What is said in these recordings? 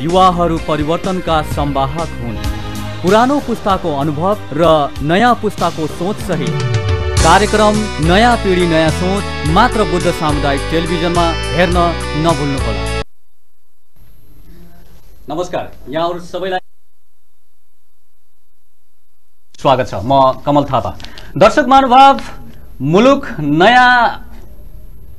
युवाहरू परिवर्तनका संवाहक हुन्। पुरानो पुस्ताको अनुभव र नयाँ पुस्ताको सोच सहित कार्यक्रम नयाँ पिँढी नयाँ सोच मात्र बुद्ध सामुदायिक टेलिभिजनमा हेर्न नभुल्नुहोला। नमस्कार यहाँहरू सबैलाई स्वागत छ। म कमल थापा। दर्शक महानुभाव मुलुक नयाँ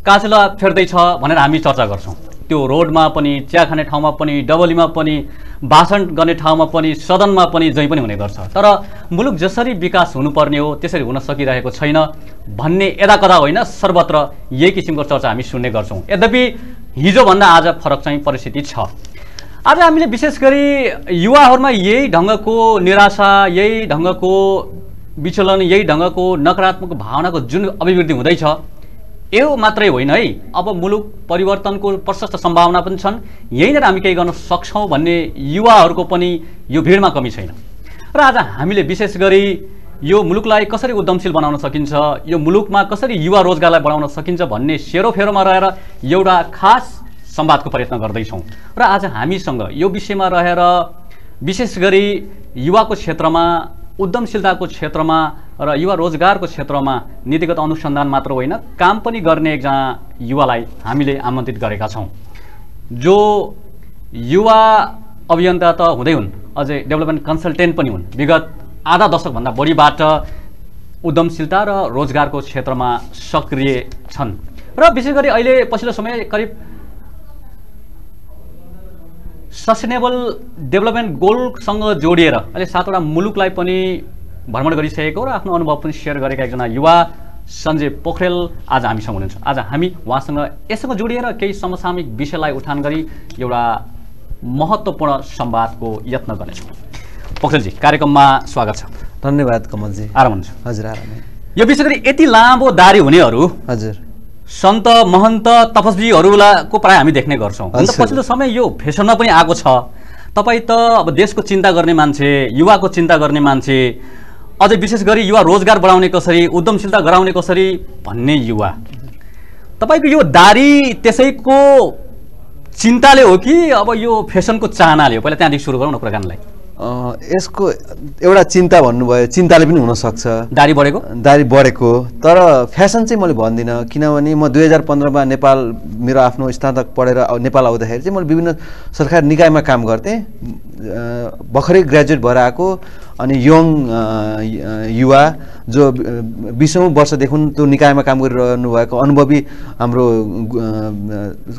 काँचुला फेर्दैछ भनेर हामी चर्चा गर्छौँ। त्यो रोडमा पनि चिया खाने ठाउँमा पनि डबलीमा पनि भाषण गर्ने ठाउँमा पनि सदनमा पनि जहीँ पनि हुने गर्छ। तर मुलुक जसरी विकास हुनुपर्ने हो त्यसरी हुन सकिरहेको छैन भन्ने यदाकदा होइन सर्वत्र यही किसिमको चर्चा हामी सुन्ने गर्छौँ। यद्यपि हिजोभन्दा आज फरक चाहिँ परिस्थिति छ। आज हामीले विशेष गरी युवाहरूमा यही ढङ्गको निराशा यही ढङ्गको विचलन यही ढङ्गको नकारात्मक भावनाको जुन अभिवृद्धि हुँदैछ यो मात्रै होइन है। अब मुलुक परिवर्तनको प्रशस्त सम्भावना पनि छन्। यहीँनिर हामी केही गर्न सक्छौँ भन्ने युवाहरूको पनि यो भिडमा कमी छैन। र आज हामीले विशेष गरी यो मुलुकलाई कसरी उद्यमशील बनाउन सकिन्छ यो मुलुकमा कसरी युवा रोजगारलाई बढाउन सकिन्छ भन्ने सेरोफेरोमा रहेर एउटा खास संवादको प्रयत्न गर्दैछौँ। र आज हामीसँग यो विषयमा रहेर विशेष गरी युवाको क्षेत्रमा उद्यमशीलताको क्षेत्रमा र युवा रोजगारको क्षेत्रमा नीतिगत अनुसन्धान मात्र होइन काम पनि गर्ने एकजना युवालाई हामीले आमन्त्रित गरेका छौँ। जो युवा अभियन्ता त हुँदै हुन् अझै डेभलपमेन्ट कन्सल्टेन्ट पनि हुन् विगत आधा दशकभन्दा बढीबाट उद्यमशीलता र रोजगारको क्षेत्रमा सक्रिय छन्। र विशेष गरी अहिले पछिल्लो समय करिब सस्टेनेबल डेभलपमेन्ट गोलसँग जोडिएर अहिले सातवटा मुलुकलाई पनि भ्रमण गरिसकेको र आफ्नो अनुभव पनि सेयर गरेका एकजना युवा सञ्जय पोखरेल आज हामीसँग हुनुहुन्छ। आज हामी उहाँसँग यससँग जोडिएर केही समसामयिक विषयलाई उठान गरी एउटा महत्त्वपूर्ण संवादको यत्न गर्नेछौँ। पोखरेलजी कार्यक्रममा स्वागत छ। धन्यवाद कमलजी। आराम हुन्छ हजुर आरामै। यो विशेष गरी यति लामो दारी हुनेहरू हजुर। सन्त महन्त तपस्वीहरूको प्रायः हामी देख्ने गर्छौँ। हुन त हजुर। पछिल्लो समय यो फेसनमा पनि आएको छ। तपाईँ त अब देशको चिन्ता गर्ने मान्छे युवाको चिन्ता गर्ने मान्छे अझै विशेष गरी युवा रोजगार बढाउने कसरी उद्यमशीलता गराउने कसरी भन्ने युवा। तपाईँको यो दारी त्यसैको चिन्ताले हो कि अब यो फेसनको चाहनाले हो? पहिला त्यहाँदेखि सुरु गरौँ न कुराकानीलाई। यसको एउटा चिन्ता भन्नुभयो चिन्ताले पनि हुनसक्छ। दारी बढेको? दारी बढेको। तर फ्यासन चाहिँ मैले भन्दिनँ किनभने म दुई हजार पन्ध्रमा नेपाल मेरो आफ्नो स्नातक पढेर नेपाल आउँदाखेरि चाहिँ मैले विभिन्न सरकारी निकायमा काम गर्थेँ। भर्खरै ग्रेजुएट भएर आएको। अनि यङ युवा जो बिसौँ वर्षदेखि त्यो निकायमा काम गरिरहनु भएको अनुभवी हाम्रो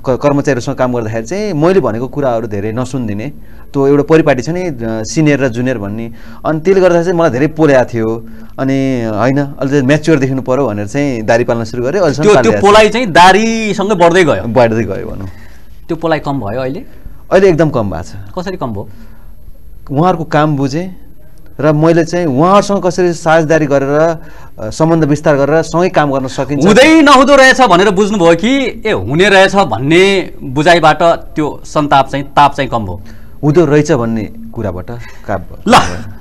कर्मचारीहरूसँग काम गर्दाखेरि चाहिँ मैले भनेको कुराहरू धेरै नसुनिदिने। त्यो एउटा परिपाटी छ नि सिनियर र जुनियर भन्ने। अनि त्यसले गर्दा चाहिँ मलाई धेरै पोल्याएको थियो। अनि होइन अहिले म्याच्योर देखिनु पऱ्यो भनेर चाहिँ दारी पाल्न सुरु गरेँ। पालिरहेको पोलाइ चाहिँ दारीसँगै बढ्दै गयो। बढ्दै गयो भनौँ। त्यो पोलाइ कम भयो अहिले? अहिले एकदम कम भएको छ। कसरी कम भयो? उहाँहरूको काम बुझेँ। र मैले चाहिँ उहाँहरूसँग कसरी साझेदारी गरेर सम्बन्ध विस्तार गरेर सँगै काम गर्न सकिन्छ? हुँदै नहुँदो रहेछ भनेर बुझ्नुभयो कि ए हुने रहेछ भन्ने बुझाइबाट त्यो सन्ताप चाहिँ ताप चाहिँ कम भयो? हुँदो रहेछ भन्ने कुराबाट काम भयो। ल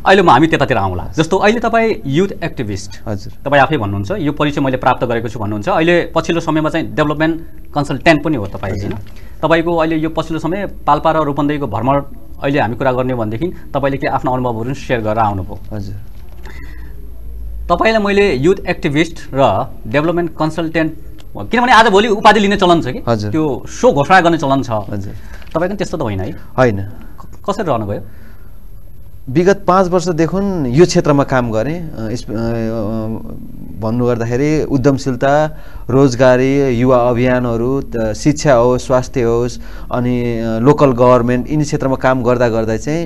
अहिले म हामी त्यतातिर आउँला। जस्तो अहिले तपाईँ युथ एक्टिभिस्ट हजुर। तपाईँ आफै भन्नुहुन्छ यो परिचय मैले प्राप्त गरेको छु भन्नुहुन्छ। अहिले पछिल्लो समयमा चाहिँ डेभलपमेन्ट कन्सल्टेन्ट पनि हो तपाईँ होइन? तपाईँको अहिले यो पछिल्लो समय पाल्पा र रूपन्देहीको भ्रमण अहिले हामी कुरा गर्ने भनेदेखि तपाईँले के आफ्नो अनुभवहरू सेयर गरेर आउनुभयो। हजुर। तपाईँलाई मैले युथ एक्टिभिस्ट र डेभलपमेन्ट कन्सल्टेन्ट किनभने आज भोलि उपाधि लिने चलन छ कि? हजुर। त्यो सो घोषणा गर्ने चलन छ। हजुर। तपाईँको त्यस्तो त होइन है? होइन। कसरी रहनुभयो? विगत पाँच वर्षदेखि यो क्षेत्रमा काम गरेँ। यस- भन्नु गर्दाखेरि उद्यमशीलता रोजगारी युवा अभियानहरू शिक्षा होस् स्वास्थ्य होस् अनि लोकल गभर्मेन्ट यिनी क्षेत्रमा काम गर्दा गर्दा चाहिँ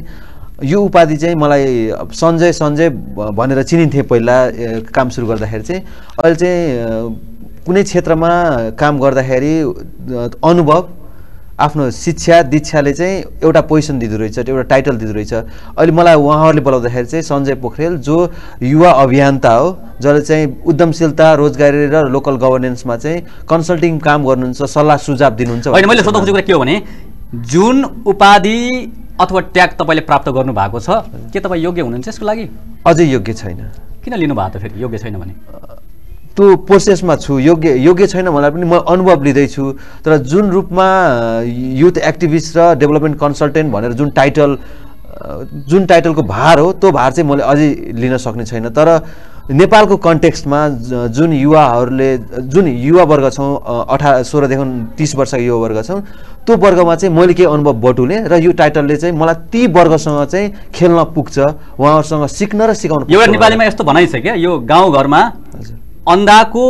यो उपाधि चाहिँ मलाई सञ्जय सञ्जय भनेर चिनिन्थे पहिला काम सुरु गर्दाखेरि चाहिँ। अहिले चाहिँ कुनै क्षेत्रमा काम गर्दाखेरि अनुभव आफ्नो शिक्षा दीक्षाले चाहिँ एउटा पोजिसन दिँदो रहेछ एउटा टाइटल दिँदो रहेछ। अहिले मलाई उहाँहरूले बोलाउँदाखेरि चाहिँ सञ्जय पोखरेल जो युवा अभियन्ता हो जसले चाहिँ उद्यमशीलता रोजगारी र लोकल गभर्नेन्समा चाहिँ कन्सल्टिङ काम गर्नुहुन्छ सल्लाह सुझाव दिनुहुन्छ होइन मैले सोध्नु खोजेको कुरा के हो भने जुन उपाधि अथवा ट्याग तपाईँले प्राप्त गर्नु भएको छ के तपाईँ योग्य हुनुहुन्छ यसको लागि? अझै योग्य छैन। किन लिनु भएको त फेरि? योग्य छैन भने। त्यो प्रोसेसमा छु योग्य योग्य छैन भन्दा पनि म अनुभव लिँदैछु। तर जुन रूपमा युथ एक्टिभिस्ट र डेभलपमेन्ट कन्सल्टेन्ट भनेर जुन टाइटल जुन टाइटलको भार हो त्यो भार चाहिँ मैले अझै लिन सक्ने छैन। तर नेपालको कन्टेक्स्टमा जुन युवाहरूले जुन युवा वर्ग छौँ अठा सोह्रदेखि तिस वर्षको युवा वर्ग छौँ त्यो वर्गमा चाहिँ मैले केही अनुभव बटुलेँ र यो टाइटलले चाहिँ मलाई ती वर्गसँग चाहिँ खेल्न पुग्छ उहाँहरूसँग सिक्न र सिकाउन एउटा नेपालीमा यस्तो भनाइ छ क्या यो गाउँघरमा हजुर। अन्धाको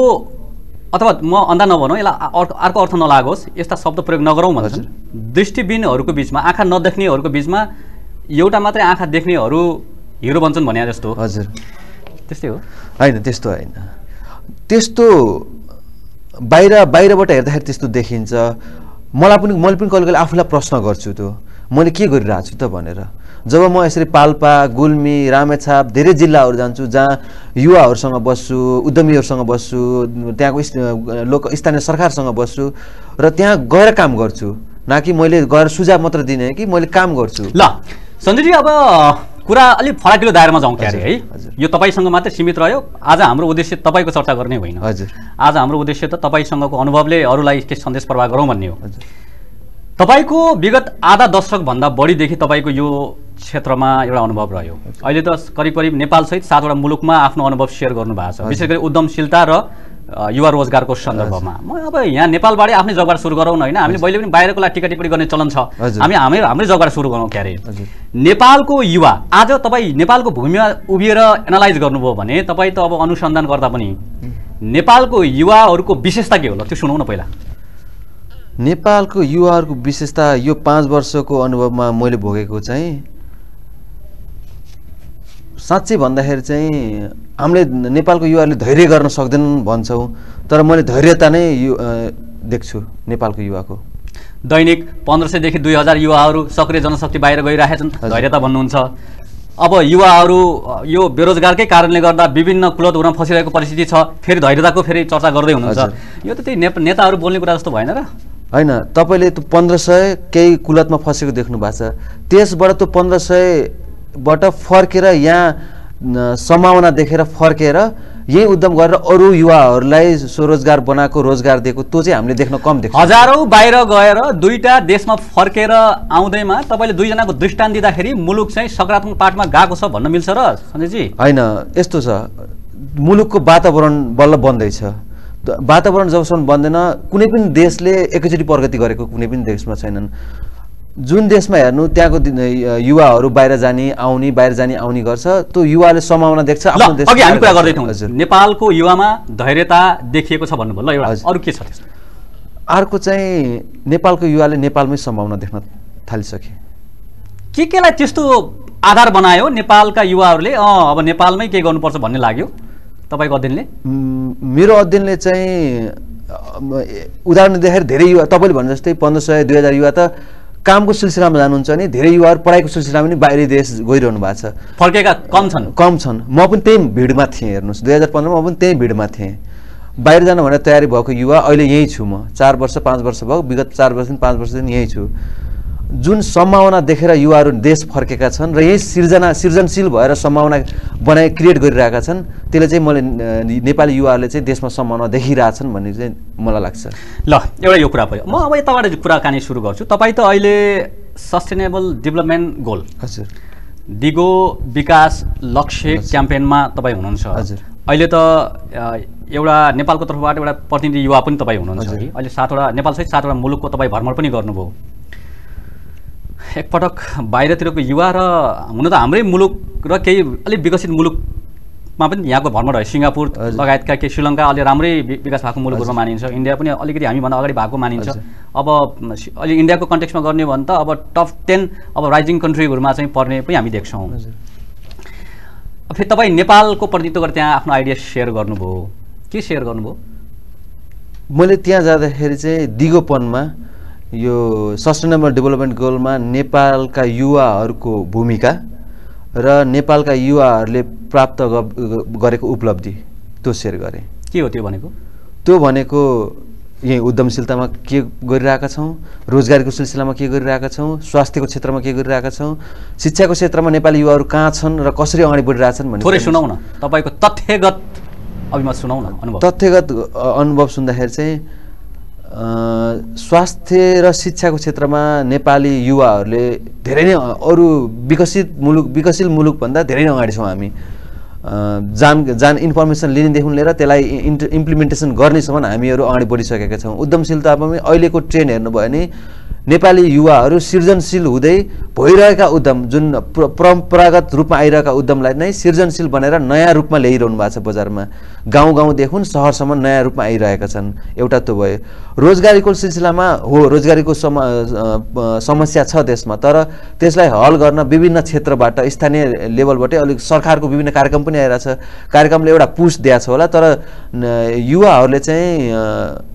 अथवा म अन्धा नभनौँ यसलाई अर्को अर्को अर्थ नलागोस् यस्ता शब्द प्रयोग नगरौँ भन्छन्। दृष्टिबिनहरूको बिचमा आँखा नदेख्नेहरूको बिचमा एउटा मात्रै आँखा देख्नेहरू हिरो बन्छन् भने जस्तो। हजुर। त्यस्तै हो। होइन त्यस्तो होइन। त्यस्तो बाहिर बाहिरबाट हेर्दाखेरि त्यस्तो देखिन्छ। मलाई पनि मैले पनि कहिले कहिले आफूलाई प्रश्न गर्छु त्यो। मैले के गरिरहेको छु त भनेर। जब म यसरी पाल्पा गुल्मी रामेछाप धेरै जिल्लाहरू जान्छु जहाँ युवाहरूसँग बस्छु उद्यमीहरूसँग बस्छु त्यहाँको लोक स्थानीय सरकारसँग बस्छु र त्यहाँ गएर काम गर्छु। न कि मैले गएर सुझाव मात्र दिने कि मैले काम गर्छु। ल सञ्जयजी अब कुरा अलिक फराकिलो दायरामा जाउँ क्यारे है। यो तपाईँसँग मात्रै सीमित रह्यो। आज हाम्रो उद्देश्य तपाईँको चर्चा गर्ने होइन। हजुर। आज हाम्रो उद्देश्य त तपाईँसँगको अनुभवले अरूलाई के सन्देश प्रवाह गरौँ भन्ने हो। तपाईँको विगत आधा दशकभन्दा बढीदेखि तपाईँको यो क्षेत्रमा एउटा अनुभव रह्यो। अहिले त करिब करिब नेपालसहित सातवटा मुलुकमा आफ्नो अनुभव सेयर गर्नुभएको छ। विशेष गरी उद्यमशीलता र युवा रोजगारको सन्दर्भमा। म अब यहाँ नेपालबाटै आफ्नै जग्गा सुरु गरौँ न होइन। हामीले पहिले पनि बाहिरको लागि टिका टिप्पणी गर्ने चलन छ। हामी हामी हाम्रै जग्गा सुरु गरौँ क्यारे। नेपालको युवा आज तपाईँ नेपालको भूमिमा उभिएर एनालाइज गर्नुभयो भने तपाईँ त अब अनुसन्धान गर्दा पनि नेपालको युवाहरूको विशेषता के हो ल त्यो सुनौ न पहिला। नेपालको युवाहरूको विशेषता यो पाँच वर्षको अनुभवमा मैले भोगेको चाहिँ साँच्चै भन्दाखेरि चाहिँ हामीले नेपालको युवाहरूले धैर्य गर्न सक्दैनन् भन्छौँ तर मैले धैर्यता नै यु देख्छु नेपालको युवाको। दैनिक पन्ध्र सयदेखि दुई हजार युवाहरू सक्रिय जनशक्ति बाहिर गइरहेका छन् हजुर। धैर्यता भन्नुहुन्छ। अब युवाहरू यो बेरोजगारकै कारणले गर्दा विभिन्न कुलतहरूमा फसिरहेको परिस्थिति छ फेरि धैर्यताको फेरि चर्चा गर्दै हुनुहुन्छ। यो त त्यही नेप नेताहरू बोल्ने कुरा जस्तो भएन र। होइन तपाईँले त्यो पन्ध्र सय केही कुलतमा फसेको देख्नु भएको छ। त्यसबाट त्यो पन्ध्र सयबाट फर्केर यहाँ सम्भावना देखेर फर्केर यही उद्यम गरेर अरू युवाहरूलाई स्वरोजगार बनाएको रोजगार दिएको त्यो चाहिँ हामीले देख्न कम देख्छौँ। हजारौँ बाहिर गएर दुईटा देशमा फर्केर आउँदैमा तपाईँले दुईजनाको दृष्टान्त दिँदाखेरि मुलुक चाहिँ सकारात्मक पाटमा गएको छ भन्न मिल्छ र सञ्जयजी होइन यस्तो छ। मुलुकको वातावरण बल्ल बन्दैछ वातावरण जबसम्म बन्दैन कुनै पनि देशले एकैचोटि प्रगति गरेको कुनै पनि देशमा छैनन्। जुन देशमा हेर्नु त्यहाँको युवाहरू बाहिर जाने आउने बाहिर जाने आउने गर्छ त्यो युवाले सम्भावना देख्छ आफ्नो अघि हामी कुरा हजुर। नेपालको युवामा धैर्यता देखिएको छ भन्नुभयो। ल एउटा। अरू के छ अर्को चाहिँ नेपालको युवाले नेपालमै सम्भावना देख्न थालिसके। के केलाई त्यस्तो आधार बनायो नेपालका युवाहरूले? अँ अब नेपालमै के गर्नुपर्छ भन्ने लाग्यो तपाईँको अध्ययनले? मेरो अध्ययनले चाहिँ उदाहरण दिँदाखेरि धेरै युवा तपाईँले भने जस्तै पन्ध्र सय दुई हजार युवा त कामको सिलसिलामा जानुहुन्छ भने धेरै युवाहरू पढाइको सिलसिलामा पनि बाहिरी देश गइरहनु भएको छ। फर्केका कम छन्। कम छन्। म पनि त्यही भिडमा थिएँ हेर्नुहोस्। दुई हजार पन्ध्रमा म पनि त्यही भिडमा थिएँ। बाहिर जानु भनेर तयारी भएको युवा अहिले यहीँ छु म। चार वर्ष पाँच वर्ष भयो विगत चार वर्षदेखि पाँच वर्षदेखि यहीँ छु। जुन सम्भावना देखेर युवाहरू देश फर्केका छन् र यही सिर्जना सृजनशील भएर सम्भावना बनाइ क्रिएट गरिरहेका छन् त्यसले चाहिँ मैले नेपाली युवाहरूले चाहिँ देशमा सम्भावना देखिरहेछन् भन्ने चाहिँ मलाई लाग्छ। ल एउटा यो कुरा भयो। म अब यताबाट कुराकानी सुरु गर्छु। तपाईँ त अहिले सस्टेनेबल डेभलपमेन्ट गोल हजुर। दिगो विकास लक्ष्य। क्याम्पेनमा तपाईँ हुनुहुन्छ। हजुर। अहिले त एउटा नेपालको तर्फबाट एउटा प्रतिनिधि युवा पनि तपाईँ हुनुहुन्छ अहिले सातवटा नेपालसहित सातवटा मुलुकको तपाईँ भ्रमण पनि गर्नुभयो। एकपटक बाहिरतिरको युवा र हुन त हाम्रै मुलुक र केही अलिक विकसित मुलुकमा पनि यहाँको भ्रमण भयो। सिङ्गापुर। लगायतका केही श्रीलङ्का अलि राम्रै विकास भएको मुलुकहरूमा मानिन्छ। इन्डिया पनि अलिकति हामीभन्दा अगाडि भएको मानिन्छ। अब अलि इन्डियाको कन्टेक्समा गर्ने भने त अब टप टेन अब राइजिङ कन्ट्रीहरूमा चाहिँ पर्ने पनि हामी देख्छौँ। फेरि तपाईँ नेपालको प्रतिनिधित्व गरेर त्यहाँ आफ्नो आइडिया सेयर गर्नुभयो। के सेयर गर्नुभयो? मैले त्यहाँ जाँदाखेरि चाहिँ दिगोपनमा यो सस्टेनेबल डेभलपमेन्ट गोलमा नेपालका युवाहरूको भूमिका र नेपालका युवाहरूले प्राप्त गरेको उपलब्धि त्यो सेयर गरेँ। के हो त्यो भनेको? त्यो भनेको यही उद्यमशीलतामा के गरिरहेका छौँ रोजगारीको सिलसिलामा के गरिरहेका छौँ स्वास्थ्यको क्षेत्रमा के गरिरहेका छौँ शिक्षाको क्षेत्रमा नेपाली युवाहरू कहाँ छन् र कसरी अगाडि बढिरहेछन् भन्ने थोरै सुनाउ न तपाईँको तथ्यगत अभिमत सुनाउ न अनुभव। तथ्यगत अनुभव सुन्दाखेरि चाहिँ स्वास्थ्य र शिक्षाको क्षेत्रमा नेपाली युवाहरूले धेरै नै अरू विकसित मुलुक विकसित मुलुकभन्दा धेरै नै अगाडि छौँ हामी। जान जान इन्फर्मेसन लिनेदेखि लिएर त्यसलाई इन्ट इम्प्लिमेन्टेसन गर्नेसम्म हामीहरू अगाडि बढिसकेका छौँ। उद्यमशीलतामा पनि अहिलेको ट्रेन्ड हेर्नुभयो भने नेपाली युवाहरू सृजनशील हुँदै भइरहेका उद्यम जुन प्र- परम्परागत रूपमा आइरहेका उद्यमलाई नै सृजनशील बनेर नयाँ रूपमा ल्याइरहनु भएको छ बजारमा। गाउँ गाउँदेखि सहरसम्म नयाँ रूपमा आइरहेका छन्। एउटा त्यो भयो रोजगारीको सिलसिलामा हो रोजगारीको समस्या छ देशमा तर त्यसलाई हल गर्न विभिन्न क्षेत्रबाट स्थानीय लेभलबाटै अलिक सरकारको विभिन्न कार्यक्रम पनि आइरहेछ। कार्यक्रमले एउटा पुस दिएको छ होला तर युवाहरूले चाहिँ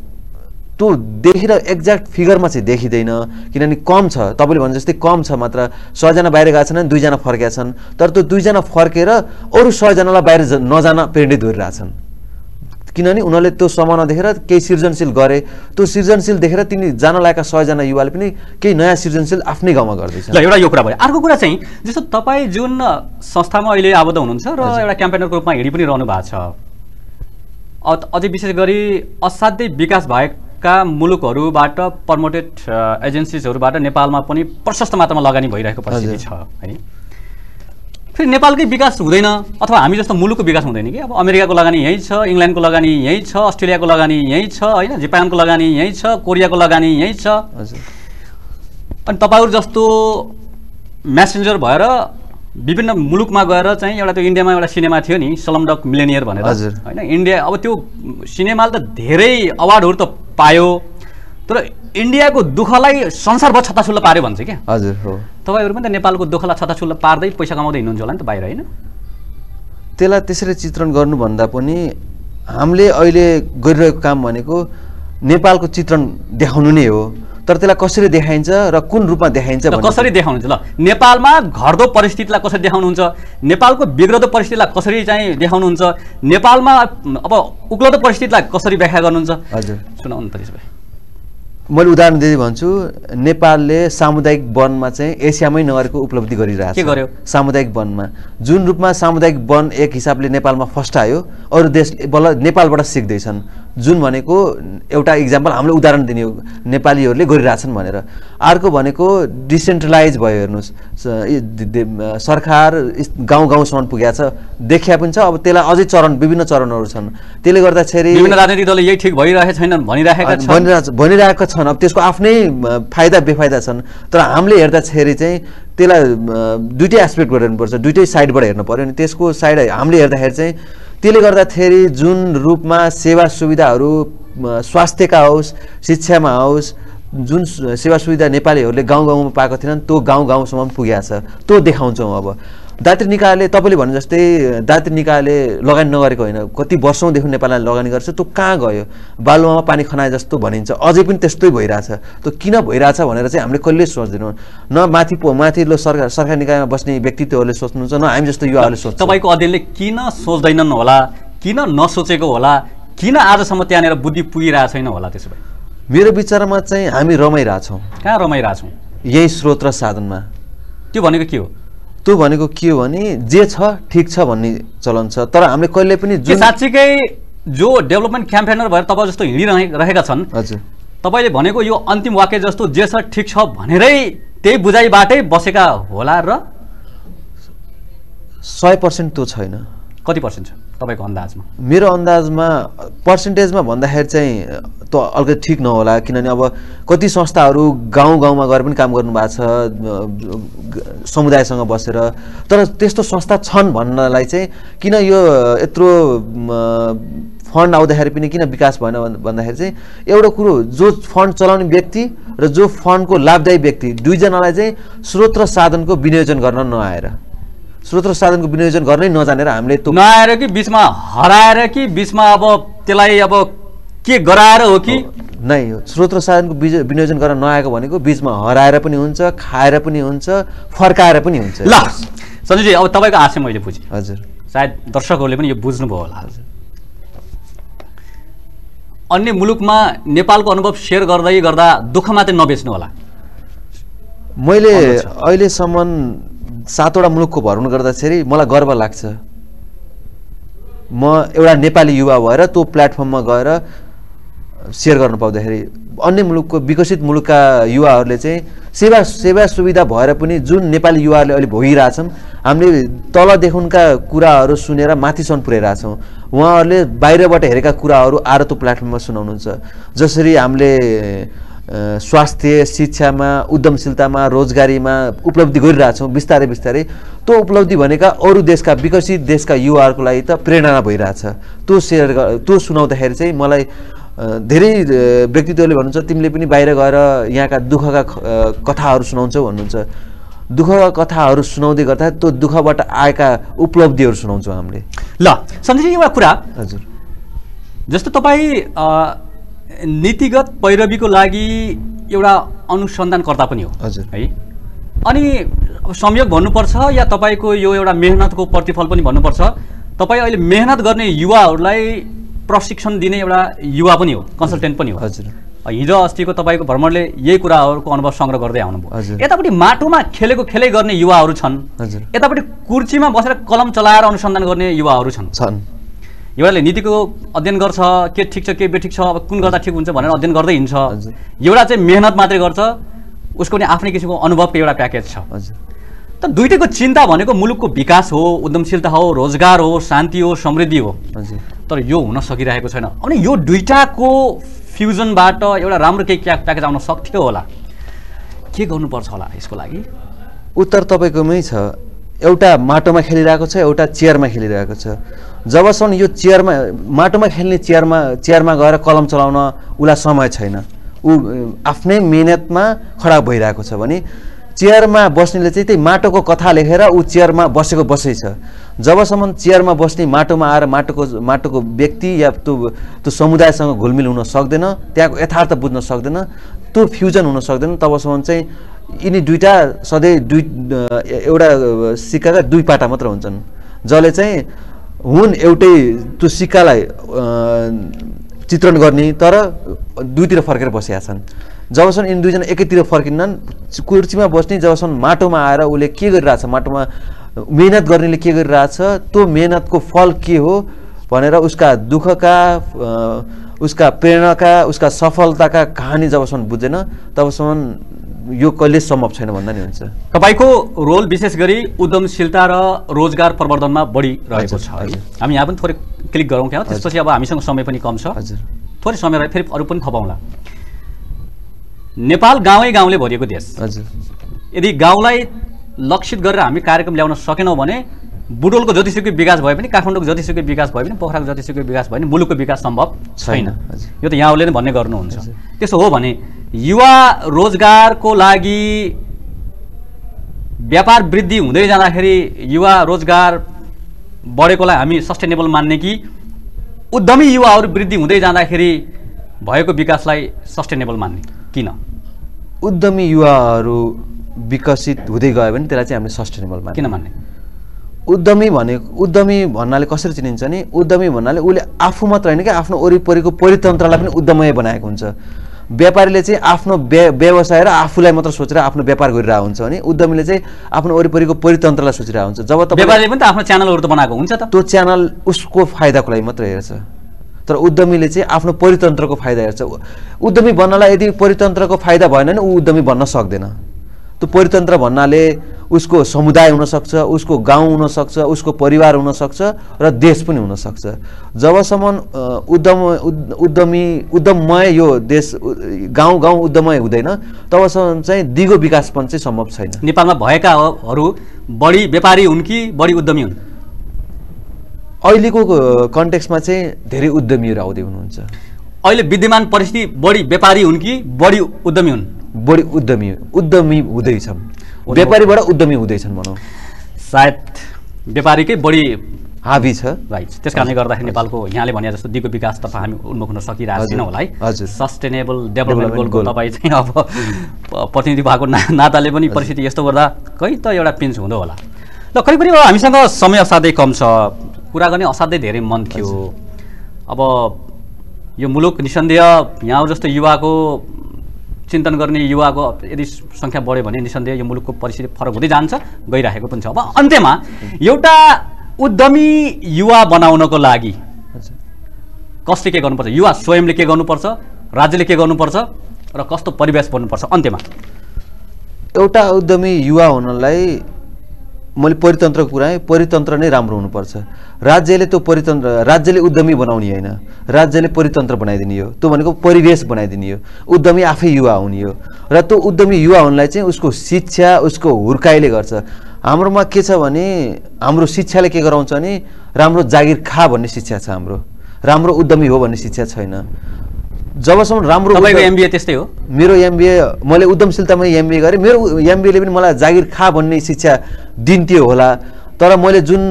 त्यो देखेर एक्ज्याक्ट फिगरमा चाहिँ देखिँदैन। किनभने कम छ। तपाईँले भने जस्तै कम छ मात्र। सयजना बाहिर गएका छन् दुईजना फर्केका छन्। तर त्यो दुईजना फर्केर अरू सयजनालाई बाहिर नजान प्रेरित गरिरहेछन्। किनभने उनीहरूले त्यो सम्भावना देखेर केही सृजनशील गरे। त्यो सृजनशील देखेर तिनी जान लागेका सयजना युवाले पनि केही नयाँ सृजनशील आफ्नै गाउँमा गर्दैछन्। ल एउटा यो कुरा भयो। अर्को कुरा चाहिँ जस्तो तपाईँ जुन संस्थामा अहिले आबद्ध हुनुहुन्छ र एउटा क्याम्पेनरको रूपमा हिँडी पनि रहनु भएको छ अझै विशेष गरी असाध्यै विकास भएका मुलुकहरूबाट प्रमोटेड एजेन्सिजहरूबाट नेपालमा पनि प्रशस्त मात्रामा लगानी भइरहेको परिस्थिति। छ है। फेरि नेपालकै विकास हुँदैन अथवा हामी जस्तो मुलुकको विकास हुँदैन कि? अब अमेरिकाको लगानी यहीँ छ इङ्ल्यान्डको लगानी यहीँ छ अस्ट्रेलियाको लगानी यहीँ छ होइन? जापानको लगानी यहीँ छ कोरियाको लगानी यहीँ छ। हजुर। अनि तपाईँहरू जस्तो म्यासेन्जर भएर विभिन्न मुलुकमा गएर चाहिँ एउटा त्यो इन्डियामा एउटा सिनेमा थियो नि सलमडक मिलेनियर भनेर हजुर। होइन? इन्डिया अब त्यो सिनेमाले त धेरै अवार्डहरू त पायो। तर इन्डियाको दुःखलाई संसारभर छताछुल्लो पार्यो भन्छ क्या। हजुर हो। तपाईँहरू पनि त नेपालको दुःखलाई छताछुल्लो पार्दै पैसा कमाउँदै हिँड्नुहुन्छ होला नि त बाहिर होइन? त्यसलाई त्यसरी चित्रण गर्नुभन्दा पनि हामीले अहिले गरिरहेको काम भनेको नेपालको चित्रण देखाउनु नै हो। तर त्यसलाई कसरी देखाइन्छ र कुन रूपमा देखाइन्छ कसरी देखाउनुहुन्छ? ल नेपालमा घट्दो परिस्थितिलाई कसरी देखाउनुहुन्छ? नेपालको बिग्रदो परिस्थितिलाई कसरी चाहिँ देखाउनुहुन्छ? नेपालमा अब उक्लदो परिस्थितिलाई कसरी व्याख्या गर्नुहुन्छ? हजुर। सुनाउनु त्यसो भए। मैले उदाहरण दिँदै भन्छु नेपालले सामुदायिक वनमा चाहिँ एसियामै नगरेको उपलब्धि गरिरहेको के गर्यो? सामुदायिक वनमा। जुन रूपमा सामुदायिक वन एक हिसाबले नेपालमा फर्स्ट आयो अरू देश बल्ल नेपालबाट सिक्दैछन्। जुन भनेको एउटा इक्जाम्पल हामीले उदाहरण दिने हो नेपालीहरूले गरिरहेछन् भनेर। अर्को भनेको डिसेन्ट्रलाइज भयो हेर्नुहोस्। सरकार गाउँ गाउँसम्म पुगेको छ। देखिया पनि छ। अब त्यसलाई अझै चरण विभिन्न चरणहरू छन्। त्यसले गर्दाखेरि विभिन्न राजनैतिक दलले यही ठिक भइरहेको छैनन् भनिरहेका छन्। भनिरहेको भनिरहेका छन्। अब त्यसको आफ्नै फाइदा बेफाइदा छन्। तर हामीले हेर्दाखेरि चाहिँ त्यसलाई दुइटै एस्पेक्टबाट हेर्नुपर्छ दुइटै साइडबाट हेर्नु पऱ्यो अनि त्यसको साइड हामीले हेर्दाखेरि चाहिँ त्यसले गर्दाखेरि जुन रूपमा सेवा सुविधाहरू स्वास्थ्यका होस् शिक्षामा होस् जुन सेवा सुविधा नेपालीहरूले गाउँ गाउँमा पाएको थिएनन् त्यो गाउँ गाउँसम्म पुगेको छ। त्यो देखाउँछौँ अब। दात्री निकायले तपाईँले भने जस्तै दात्री निकायले लगानी नगरेको होइन। कति वर्षौँदेखि नेपाललाई लगानी गर्छ त्यो कहाँ गयो? बालुवामा पानी खनाए जस्तो भनिन्छ। अझै पनि त्यस्तै भइरहेछ। त्यो किन भइरहेछ भनेर चाहिँ हामीले कहिले सोच्दैनौँ। न माथि माथिल्लो सरकार सरकार निकायमा बस्ने व्यक्तित्वहरूले सोच्नुहुन्छ न हामी जस्तो युवाहरूले सोध्छ तपाईँको अध्ययनले किन सोच्दैनन् होला? किन नसोचेको होला? किन आजसम्म त्यहाँनिर बुद्धि पुगिरहेको छैन होला त्यसो भए? मेरो विचारमा चाहिँ हामी रमाइरहेछौँ। कहाँ रमाइरहेछौँ? यही स्रोत र साधनमा। त्यो भनेको के हो? त्यो भनेको के हो भने जे छ ठिक छ भन्ने चलन छ। तर हामीले कहिले पनि साँच्चीकै जो डेभलपमेन्ट क्याम्पेनर भएर तपाईँ जस्तो हिँडिरहे रहेका छन् हजुर। तपाईँले भनेको यो अन्तिम वाक्य जस्तो जे छ ठिक छ भनेरै त्यही बुझाइबाटै बसेका होला र सय पर्सेन्ट त्यो छैन। कति पर्सेन्ट छ? तपाईँको अन्दाजमा? मेरो अन्दाजमा पर्सेन्टेजमा भन्दाखेरि चाहिँ त्यो अलिकति ठिक नहोला किनभने अब कति संस्थाहरू गाउँ गाउँमा गएर पनि काम गर्नुभएको छ समुदायसँग बसेर। तर त्यस्तो संस्था छन् भन्नलाई चाहिँ किन यो यत्रो फन्ड आउँदाखेरि पनि किन विकास भएन भन्- भन्दाखेरि चाहिँ एउटा कुरो जो फन्ड चलाउने व्यक्ति र जो फन्डको लाभदायी व्यक्ति दुईजनालाई चाहिँ स्रोत र साधनको विनियोजन गर्न नआएर। स्रोत र साधनको विनियोजन गर्नै नजानेर हामीले नआएर कि बिचमा हराएर कि बिचमा अब त्यसलाई अब के गराएर हो कि? नै स्रोत र साधनको बिज- विनियोजन गर्न नआएको भनेको बिचमा हराएर पनि हुन्छ खाएर पनि हुन्छ फर्काएर पनि हुन्छ। ल सञ्जयजी अब तपाईँको आशय मैले बुझेँ। हजुर। सायद दर्शकहरूले पनि यो बुझ्नुभयो होला। अन्य मुलुकमा नेपालको अनुभव सेयर गर्दै गर्दा दुःख मात्रै नबेच्नु होला। मैले अहिलेसम्म सातवटा मुलुकको भ्रमण गर्दाखेरि मलाई गर्व लाग्छ। म एउटा नेपाली युवा भएर त्यो प्लेटफर्ममा गएर सेयर गर्न पाउँदाखेरि अन्य मुलुकको विकसित मुलुकका युवाहरूले चाहिँ सेवा सेवा सुविधा भएर पनि जुन नेपाली युवाहरूले अहिले भोगिरहेछन् हामीले तलदेखिका कुराहरू सुनेर माथिसम्म पुर्याइरहेछौँ उहाँहरूले बाहिरबाट हेरेका कुराहरू आएर त्यो प्लेटफर्ममा सुनाउनुहुन्छ। जसरी हामीले स्वास्थ्य शिक्षामा उद्यमशीलतामा रोजगारीमा उपलब्धि गरिरहेछौँ बिस्तारै बिस्तारै। त्यो उपलब्धि भनेका अरू देशका विकसित देशका युवाहरूको लागि त प्रेरणा भइरहेछ। त्यो सेयर त्यो सुनाउँदाखेरि चाहिँ मलाई धेरै व्यक्तित्वले भन्नुहुन्छ तिमीले पनि बाहिर गएर यहाँका दुःखका कथाहरू सुनाउँछौ भन्नुहुन्छ। दुःखका कथाहरू सुनाउँदै गर्दा त्यो दुःखबाट आएका उपलब्धिहरू सुनाउँछौँ हामीले। ल सञ्जयजी एउटा कुरा। हजुर। जस्तो तपाईँ नीतिगत पैरवीको लागि एउटा अनुसन्धानकर्ता पनि हो। हजुर। है? अनि संयोग भन्नुपर्छ या तपाईँको यो एउटा मेहनतको प्रतिफल पनि भन्नुपर्छ तपाईँ अहिले मेहनत गर्ने युवाहरूलाई प्रशिक्षण दिने एउटा युवा पनि हो कन्सल्टेन्ट पनि हो। हजुर। हिजो अस्तिको तपाईँको भ्रमणले यही कुराहरूको अनुभव सङ्ग्रह गर्दै आउनुभयो। हजुर। यतापट्टि माटोमा खेलेको खेलै गर्ने युवाहरू छन्। हजुर। यतापट्टि कुर्चीमा बसेर कलम चलाएर अनुसन्धान गर्ने युवाहरू छन्। छन्। एउटाले नीतिको अध्ययन गर्छ के ठिक छ के बेठिक छ अब कुन गर्दा ठिक हुन्छ भनेर अध्ययन गर्दै हिँड्छ। एउटा चाहिँ मेहनत मात्रै गर्छ उसको पनि आफ्नै किसिमको अनुभवको एउटा प्याकेज छ। त दुइटैको चिन्ता भनेको मुलुकको विकास हो उद्यमशीलता हो रोजगार हो शान्ति हो समृद्धि हो। तर यो हुन सकिरहेको छैन। अनि यो दुइटाको फ्युजनबाट एउटा राम्रो केही क्या प्याकेज आउन सक्थ्यो होला। के गर्नुपर्छ होला यसको लागि? उत्तर तपाईँकोमै छ। एउटा माटोमा खेलिरहेको छ एउटा चेयरमा खेलिरहेको छ। जबसम्म यो चेयरमा माटोमा खेल्ने चेयरमा चेयरमा गएर कलम चलाउन उसलाई समय छैन। ऊ आफ्नै मिहिनेतमा खडा भइरहेको छ भने चेयरमा बस्नेले चाहिँ त्यही माटोको कथा लेखेर ऊ चेयरमा बसेको बसै छ। जबसम्म चेयरमा बस्ने माटोमा आएर माटोको माटोको व्यक्ति या त्यो त्यो समुदायसँग घुलमिल हुन सक्दैन त्यहाँको यथार्थ बुझ्न सक्दैन त्यो फ्युजन हुन सक्दैन तबसम्म चाहिँ यिनी दुईवटा सधैँ दुई एउटा सिक्काका दुई पाटा मात्र हुन्छन्। जसले चाहिँ हुन् एउटै त्यो सिक्कालाई चित्रण गर्ने तर दुईतिर फर्केर बसेका छन्। जबसम्म यिनी दुईजना एकैतिर फर्किन्नन् कुर्सीमा बस्ने जबसम्म माटोमा आएर उसले के गरिरहेछ माटोमा मिहिनेत गर्नेले के गरिरहेछ त्यो मेहनतको फल के हो भनेर उसका दुःखका उसका प्रेरणाका उसका सफलताका कहानी जबसम्म बुझेन तबसम्म यो कहिले सम्भव छैन भन्दा नि हुन्छ। तपाईँको रोल विशेष गरी उद्यमशीलता र रोजगार प्रवर्धनमा बढिरहेको हजुर, छ। हामी यहाँ पनि थोरै क्लिक गरौँ क्या। त्यसपछि अब हामीसँग समय पनि कम छ। हजुर। थोरै समय रह्यो फेरि अरू पनि खपाउँला। नेपाल गाउँै गाउँले भरिएको देश। हजुर। यदि गाउँलाई लक्षित गरेर हामी कार्यक्रम ल्याउन सकेनौँ भने बुटोलको जतिसुकै विकास भए पनि काठमाडौँको जतिसुकै विकास भए पनि पोखराको जतिसुकै विकास भए पनि मुलुकको विकास सम्भव छैन। यो त यहाँहरूले नै भन्ने गर्नुहुन्छ। त्यसो हो भने युवा रोजगारको लागि व्यापार वृद्धि हुँदै जाँदाखेरि युवा रोजगार बढेकोलाई हामी सस्टेनेबल मान्ने कि उद्यमी युवाहरू वृद्धि हुँदै जाँदाखेरि भएको विकासलाई सस्टेनेबल मान्ने किन? उद्यमी युवाहरू विकसित हुँदै गयो भने त्यसलाई चाहिँ हामीले सस्टेनेबल मान्छौँ किन मान्ने? उद्यमी भनेको उद्यमी भन्नाले कसरी चिनिन्छ नि? उद्यमी भन्नाले उसले आफू मात्र होइन कि आफ्नो वरिपरिको परितन्त्रलाई पनि उद्यमय बनाएको हुन्छ। व्यापारीले चाहिँ आफ्नो व्य व्यवसाय र आफूलाई मात्र सोचेर आफ्नो व्यापार गरिरहेको हुन्छ भने उद्यमीले चाहिँ आफ्नो वरिपरिको परितन्त्रलाई सोचिरहेको हुन्छ। जब तपाईँ व्यापारीले पनि त आफ्नो च्यानलहरू त बनाएको हुन्छ त। त्यो च्यानल उसको फाइदाको लागि मात्र हेर्छ। तर उद्यमीले चाहिँ आफ्नो परितन्त्रको फाइदा हेर्छ। उद्यमी बन्नलाई यदि परितन्त्रको फाइदा भएन भने ऊ उद्यमी बन्न सक्दैन। त्यो परितन्त्र भन्नाले उसको समुदाय हुनसक्छ उसको गाउँ हुनसक्छ उसको परिवार हुनसक्छ र देश पनि हुनसक्छ। जबसम्म उद्यम उद्- उद्यमी उद्यममय यो देश गाउँ गाउँ उद्यमय हुँदैन तबसम्म चाहिँ दिगो विकासपन चाहिँ सम्भव छैन। नेपालमा भएकाहरू बढी व्यापारी हुन् कि बढी उद्यमी हुन्? अहिलेको कन्टेक्समा चाहिँ धेरै उद्यमीहरू आउँदै हुनुहुन्छ। अहिले विद्यमान परिस्थिति बढी व्यापारी हुन् कि बढी उद्यमी हुन्? बढी उद्यमी उद्यमी हुँदैछन्। व्यापारीबाट उद्यमी हुँदैछन् भनौँ। सायद व्यापारीकै बढी हाबी छ। राइट त्यस कारणले गर्दाखेरि नेपालको यहाँले भने जस्तो दिगो विकासतर्फ हामी उन्मुख हुन सकिरहेको छैनौँ होला है। हजुर। सस्टेनेबल डेभलपमेन्ट गोलको। तपाईँ चाहिँ अब प्रतिनिधि भएको ना नाताले पनि परिस्थिति यस्तो गर्दा कहीँ त एउटा पिन्च हुँदो होला। ल करिब अब हामीसँग समय असाध्यै कम छ। कुरा गर्ने असाध्यै धेरै मन थियो। अब यो मुलुक निसन्देह यहाँ जस्तो युवाको चिन्तन गर्ने युवाको यदि सङ्ख्या बढ्यो भने निसन्देह यो मुलुकको परिस्थिति फरक हुँदै जान्छ गइरहेको पनि छ। अब अन्त्यमा एउटा उद्यमी युवा बनाउनको लागि कसले के गर्नुपर्छ? युवा स्वयंले के गर्नुपर्छ? राज्यले के गर्नुपर्छ? र कस्तो परिवेश बन्नुपर्छ? अन्त्यमा। एउटा उद्यमी युवा हुनलाई मैले परितन्त्रको कुरा है परितन्त्र नै राम्रो हुनुपर्छ। राज्यले त्यो परितन्त्र राज्यले उद्यमी बनाउने होइन। राज्यले परितन्त्र बनाइदिने हो। त्यो भनेको परिवेश बनाइदिने हो। उद्यमी आफै युवा हुने हो। र त्यो उद्यमी युवा हुनलाई चाहिँ उसको शिक्षा उसको हुर्काइले गर्छ। हाम्रोमा के छ भने हाम्रो शिक्षाले के गराउँछ भने राम्रो जागिर खा भन्ने शिक्षा छ हाम्रो। राम्रो उद्यमी हो भन्ने शिक्षा छैन। जबसम्म राम्रो एमबिए त्यस्तै हो? मेरो एमबिए मैले उद्यमशीलतामा एमबिए गरेँ। मेरो एमबिएले पनि मलाई जागिर खा भन्ने शिक्षा दिन्थ्यो होला। तर मैले जुन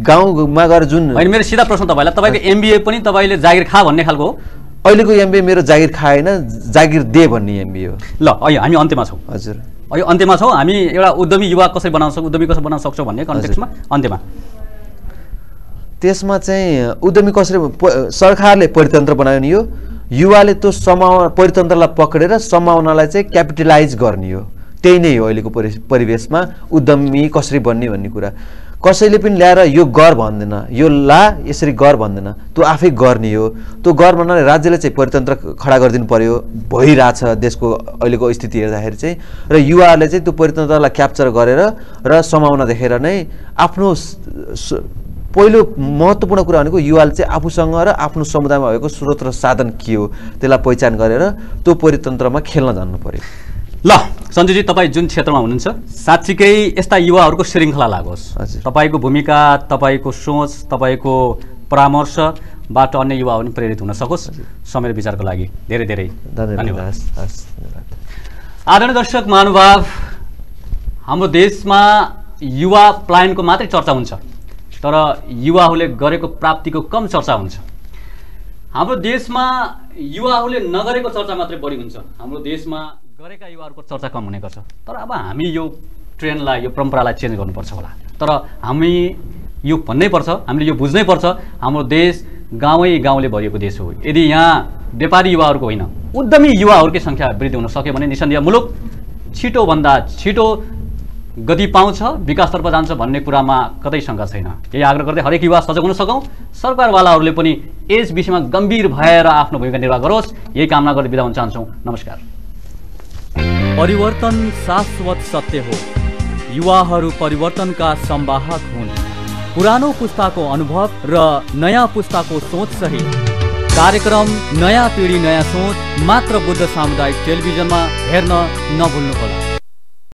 गाउँमा गएर जुन होइन मेरो सिधा प्रश्न तपाईँलाई। तपाईँको एमबिए पनि तपाईँले जागिर खा भन्ने खालको हो? अहिलेको एमबिए मेरो जागिर खाएन जागिर दे भन्ने एमबिए हो। ल अहिले हामी अन्त्यमा छौँ। हजुर। अहिले अन्त्यमा छौँ। हामी एउटा उद्यमी युवा कसरी बनाउन सक्छौँ उद्यमी कसरी बनाउन सक्छौँ भन्ने कन्टेक्समा अन्त्यमा। त्यसमा चाहिँ उद्यमी कसरी सरकारले परितन्त्र बनाउने हो युवाले त्यो समाउ परितन्त्रलाई पक्रेर समाउनलाई चाहिँ क्यापिटलाइज गर्ने हो। त्यही नै हो अहिलेको परि परिवेशमा उद्यमी कसरी बन्ने भन्ने कुरा। कसैले पनि ल्याएर यो गर भन्दैन यो ला यसरी गर भन्दैन। त्यो आफै गर्ने हो। त्यो गर भन्नाले राज्यले चाहिँ परितन्त्र खडा गरिदिनु पर्यो भइरहेछ देशको अहिलेको स्थिति हेर्दाखेरि चाहिँ। र युवाहरूले चाहिँ त्यो परितन्त्रलाई क्याप्चर गरेर र समाउन देखेर नै आफ्नो पहिलो महत्त्वपूर्ण कुरा भनेको युवाले चाहिँ आफूसँग र आफ्नो समुदायमा भएको स्रोत र साधन के हो त्यसलाई पहिचान गरेर त्यो परितन्त्रमा खेल्न जान्नु पर्यो ल सञ्जयजी तपाईँ जुन क्षेत्रमा हुनुहुन्छ साँच्चीकै यस्ता युवाहरूको श्रृङ्खला लागोस्। हजुर। तपाईँको भूमिका तपाईँको सोच तपाईँको परामर्शबाट अन्य युवा पनि प्रेरित हुन सकोस्। समय विचारको लागि धेरै धेरै धन्यवाद। आदरणीय दर्शक महानुभाव हाम्रो देशमा युवा प्लायनको मात्रै चर्चा हुन्छ। तर युवाहरूले गरेको प्राप्तिको कम चर्चा हुन्छ। हाम्रो देशमा युवाहरूले नगरेको चर्चा मात्रै बढी हुन्छ। हाम्रो देशमा गरेका युवाहरूको चर्चा कम हुने गर्छ। तर अब हामी यो ट्रेन्डलाई यो परम्परालाई चेन्ज गर्नुपर्छ होला। तर हामी यो भन्नै पर्छ हामीले यो बुझ्नै पर्छ हाम्रो देश गाउँै गाउँले भरिएको देश हो। यदि यहाँ व्यापारी युवाहरूको होइन उद्यमी युवाहरूकै सङ्ख्या वृद्धि हुन सक्यो भने निसन्देह मुलुक छिटोभन्दा छिटो गति पाउँछ विकासतर्फ जान्छ भन्ने कुरामा कतै शङ्का छैन। यही आग्रह गर्दै हरेक युवा सजग हुन सकौँ। सरकारवालाहरूले पनि यस विषयमा गम्भीर भएर आफ्नो भूमिका निर्वाह गरोस्। यही कामना गर्दै बिदा हुन चाहन्छौँ। नमस्कार। परिवर्तन शाश्वत सत्य हो। युवाहरू परिवर्तनका संवाहक हुन्। पुरानो पुस्ताको अनुभव र नयाँ पुस्ताको सोच सहित कार्यक्रम नयाँ पिँढी नयाँ सोच मात्र बुद्ध सामुदायिक टेलिभिजनमा हेर्न नभुल्नुहोला।